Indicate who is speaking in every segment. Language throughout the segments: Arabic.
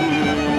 Speaker 1: ماشيين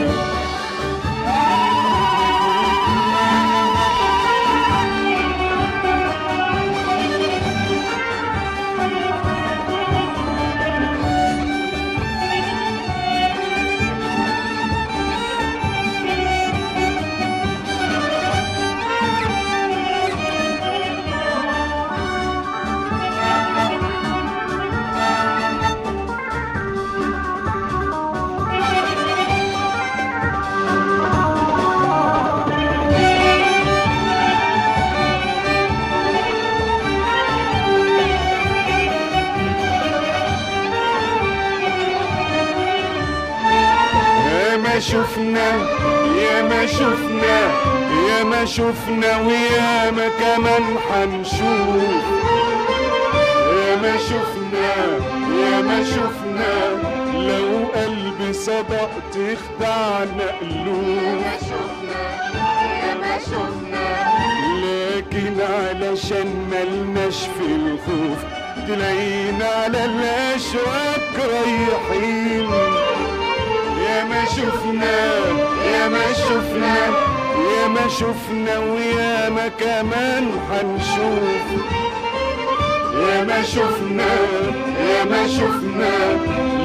Speaker 1: ملناش في الخوف تلاقينا على الاشواك رايحين يا ما شفنا يا ما شفنا يا ما شفنا ويا ما كمان حنشوف. يا ما شفنا يا ما شفنا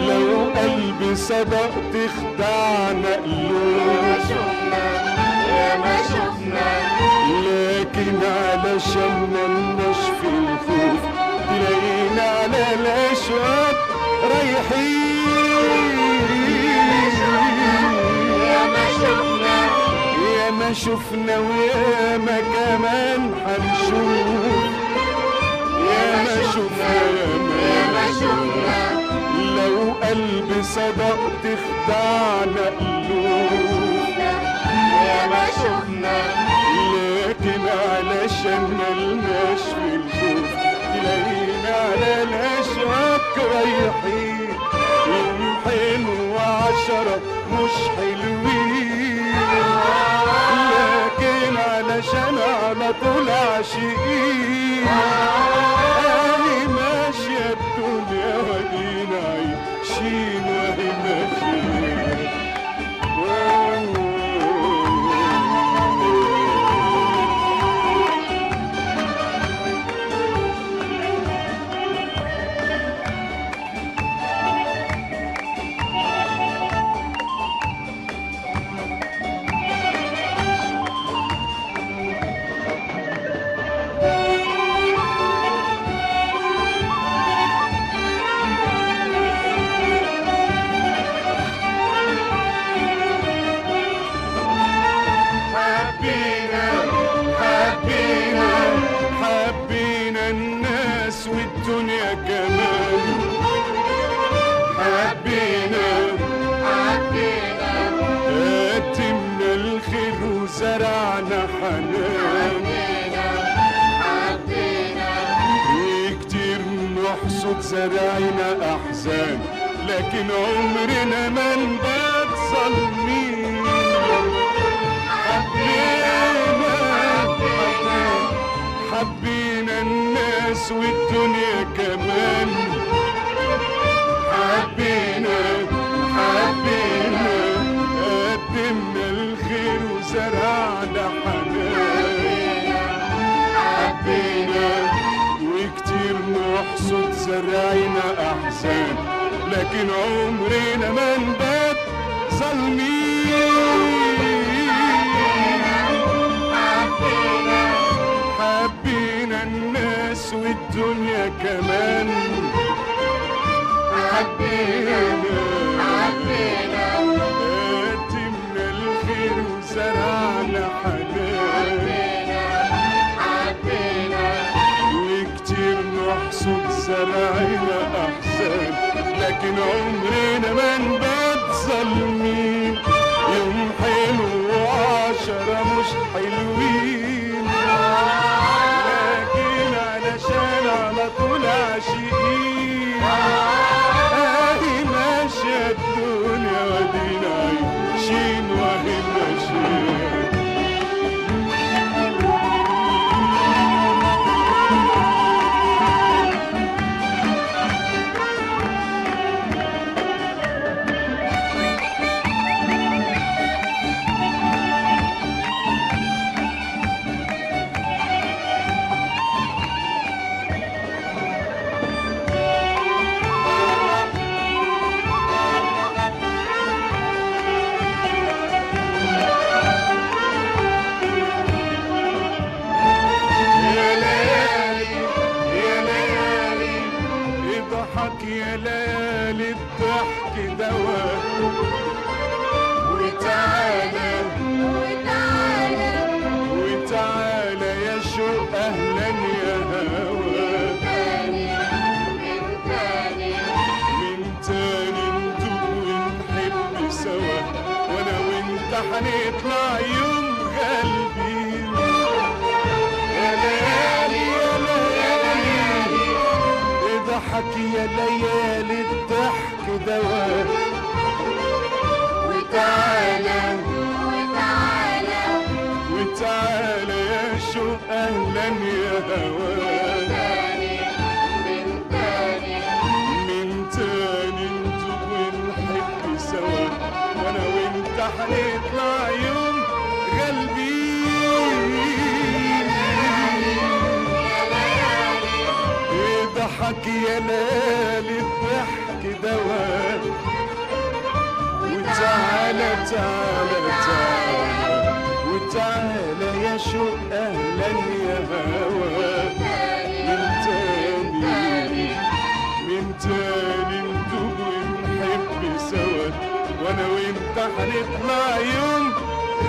Speaker 1: لو قلبي صدق تخدعنا قلوب لكن علشان ملناش في الخوف تلاقينا على الاشواك رايحين. يا ما شفنا ويا ما كمان حنشوف. يا ما شفنا يا ما شفنا لو قلبي صدق تخدعنا قلوب لكن علشان ملناش في الخوف تلاقينا على الاشواك رايحين يوم حلو وعشرة مش حلوين لكن علشان على طول عاشقين زرعنا أحزان لكن عمرنا ما نبات ظالمين حبينا حبينا الناس والدنيا كمان. وراينا احزان لكن عمرنا ما نبات ظالمين حبينا الناس والدنيا كمان. حبينا لكن عمرنا ما نبات وانت هنطلع يوم قلبي. يا ليالي يا ليالي اضحك يا ليالي الضحك دواء وتعالى
Speaker 2: وتعالى
Speaker 1: وتعالى يا شوق أهلا يا هوا اضحك يا ليالي الضحك دواء وتعالى تعالى تعالى. وتعالى يا شوق أهلا يا هوا من تاني من تاني ندوب ونحب سوا. وأنا وأنت هنطلع يوم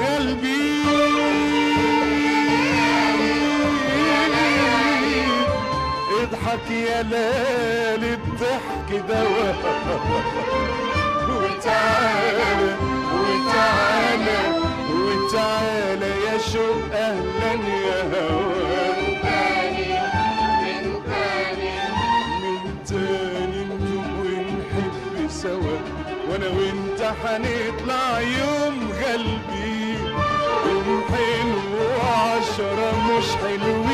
Speaker 1: قلبي اضحك يا ليالي الضحك دواء. وتعالى وتعالى وتعالى يا شوق أهلا يا هوا.
Speaker 2: تاني من تاني
Speaker 1: من تاني ونحب سوا وأنا وانت هنطلع يوم قلبي يوم حلو وعشرة مش حلوين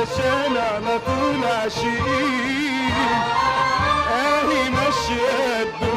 Speaker 1: علشان على طول عاشقين اهي ماشية الدنيا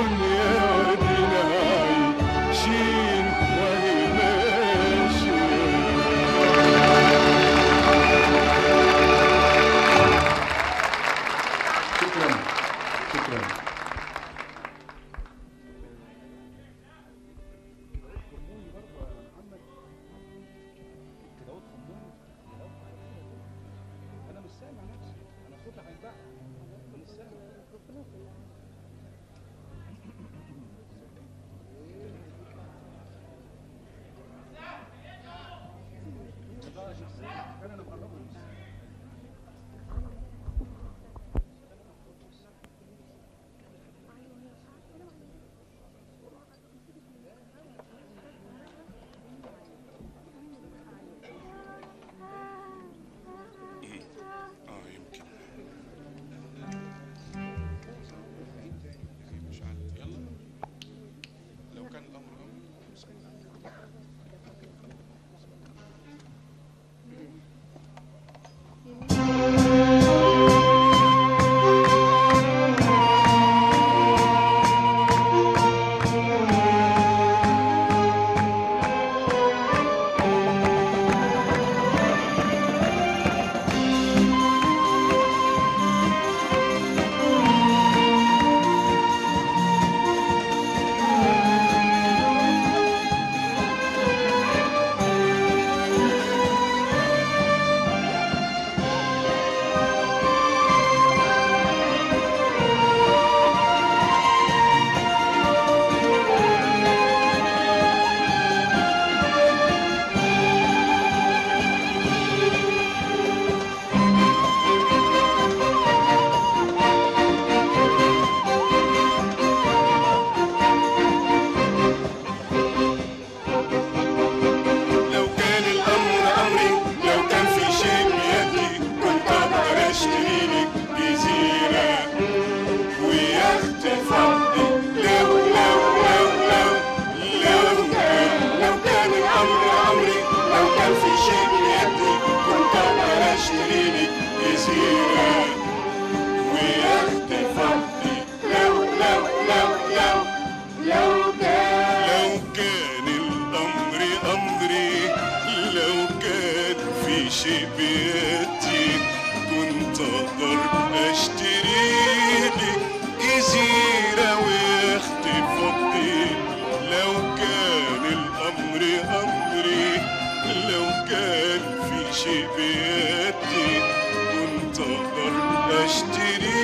Speaker 2: عمري أمري. لو كان في شيء بيدي كنت أقدر أشتري.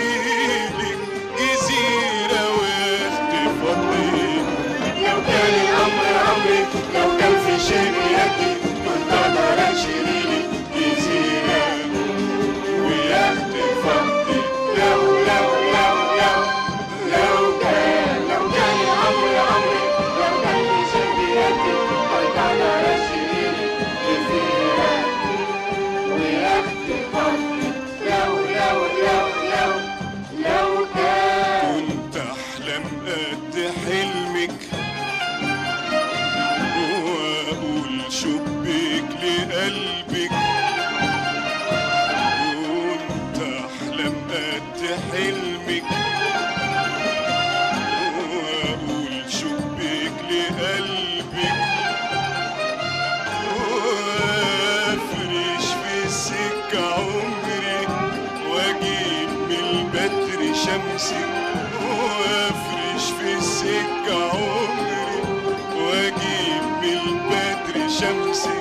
Speaker 1: السكة وافرش في السكة عمري واجيب من شمسي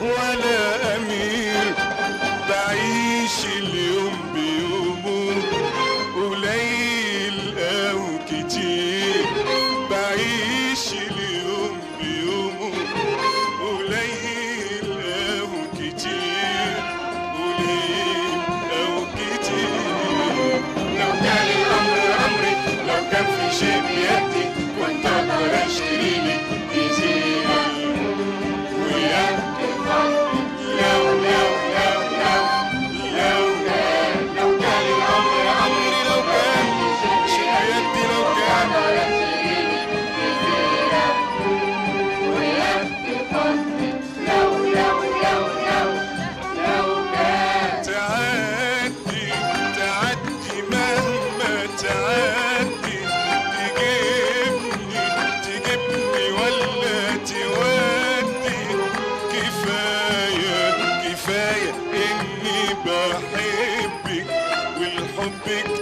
Speaker 1: ولا بحبك والحب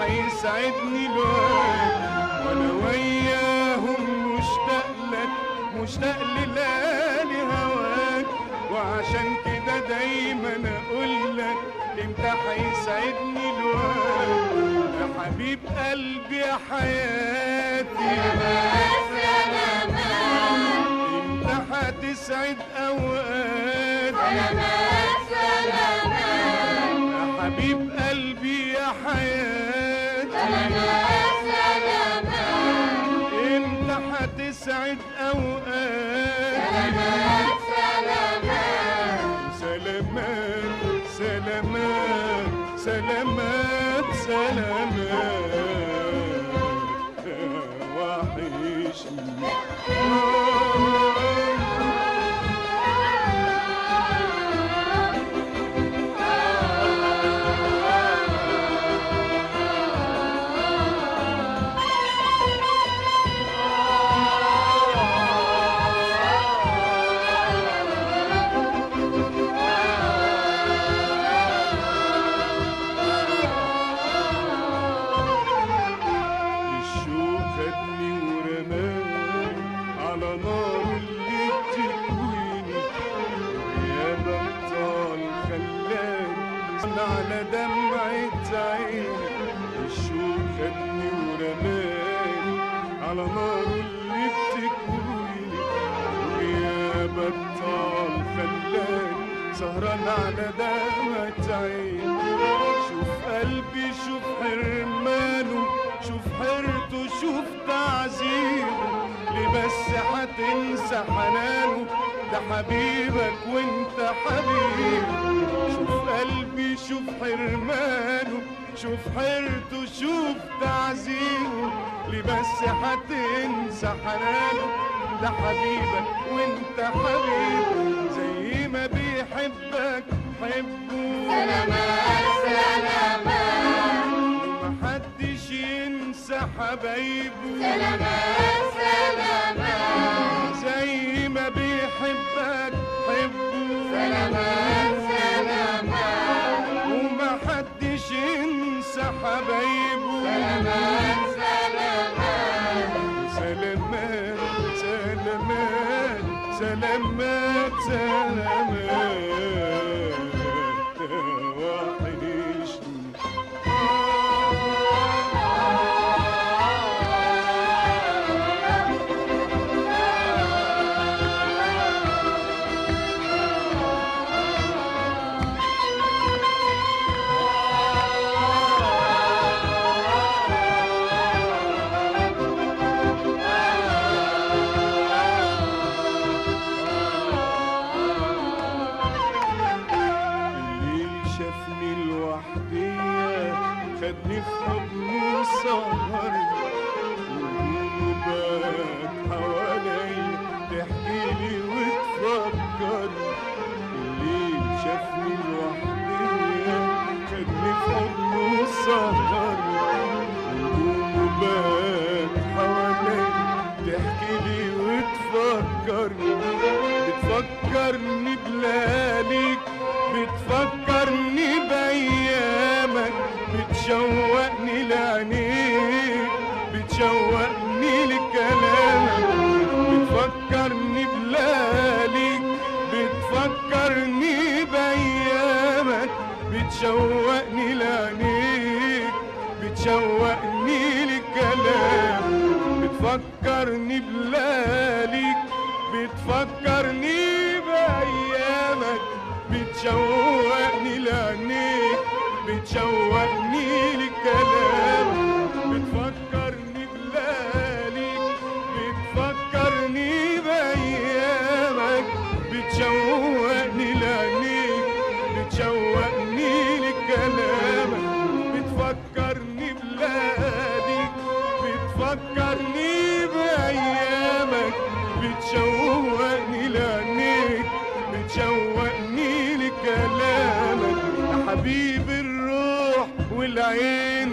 Speaker 1: هيسعدني الوقت وأنا وياهم مشتاق لك مشتاق للالي هواك. وعشان كده دايما أقول لك انت هيسعدني الوقت يا حبيب قلبي يا حياتي. يا سلامات انت هتسعد اوقاتي يا سلامات يا حبيب قلبي Oh, حنانه ده حبيبك وانت حبيبه. زي ما بيحبك حبه سلامات سلامات محدش ينسى حبايبه. سلامات حبيب الروح والعين.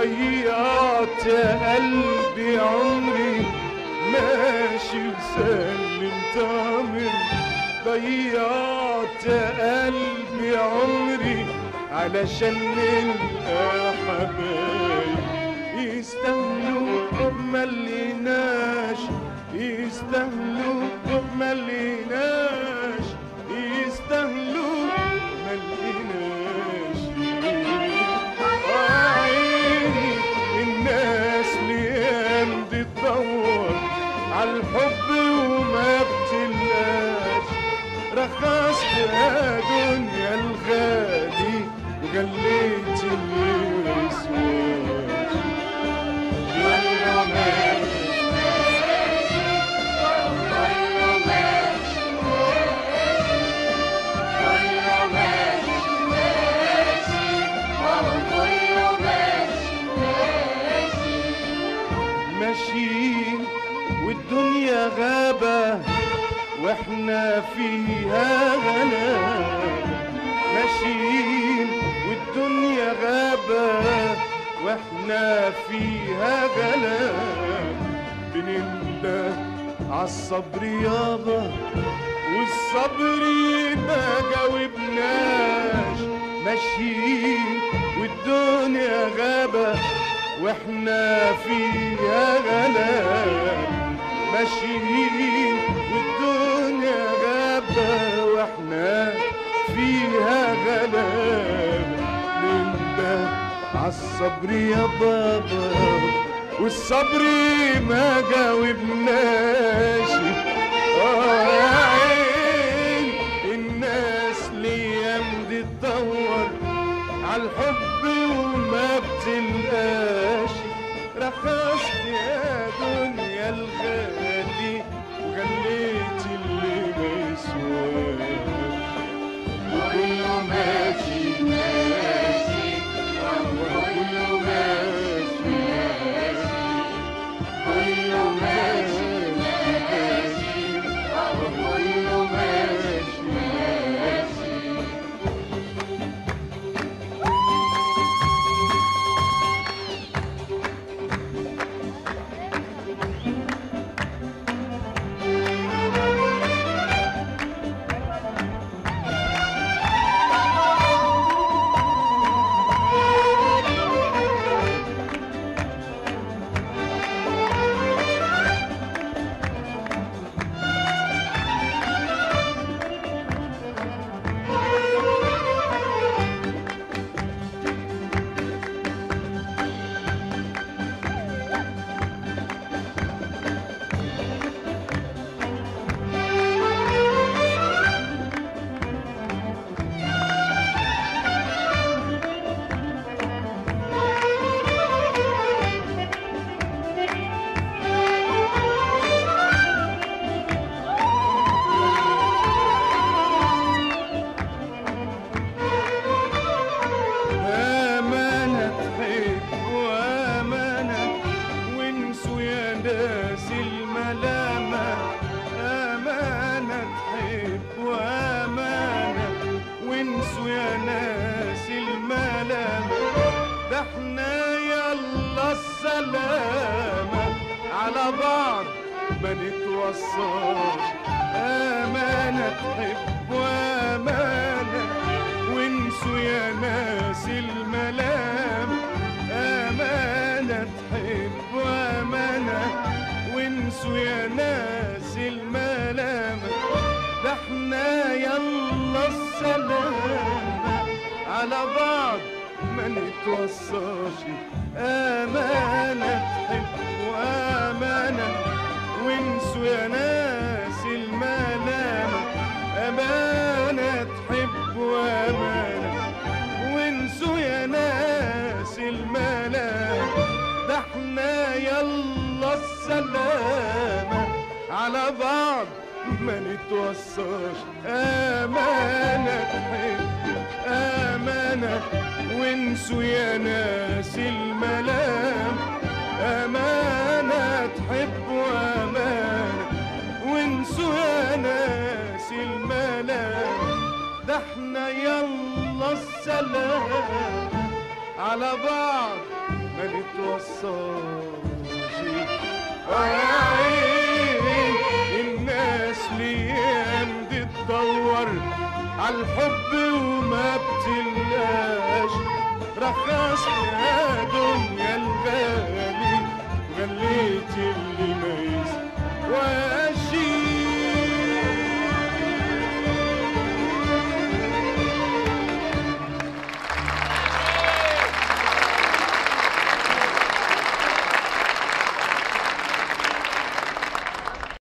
Speaker 1: ضيعت قلبي عمري ماشي وسلمت امري ضيعت قلبي عمري علشان نلقى حبايب يستاهلوا مليناش يستاهلوا مليناش وإحنا فيها غلابة ماشيين والدنيا غابة وإحنا فيها غلابة بننده عالصبر يابا والصبر ما جاوبناش ماشيين والدنيا غابة وإحنا فيها غلاب ماشيين ننده عالصبر يا بابا والصبر ما جاوبناش. آه الناس ليام دي تدور عالحب وما بتلقاش رخصت يا دنيا الغالي ما نتوصاش أمانة تحب أمانة وانسوا يا ناس الملام. أمانة تحب وأمانة وانسوا يا ناس الملام. ده إحنا يلا السلام. على بعض ما نتوصاش ويا عين دي تدور عالحب وما بتلاش. رخص يا دنيا الغالي غليت اللي ما ويا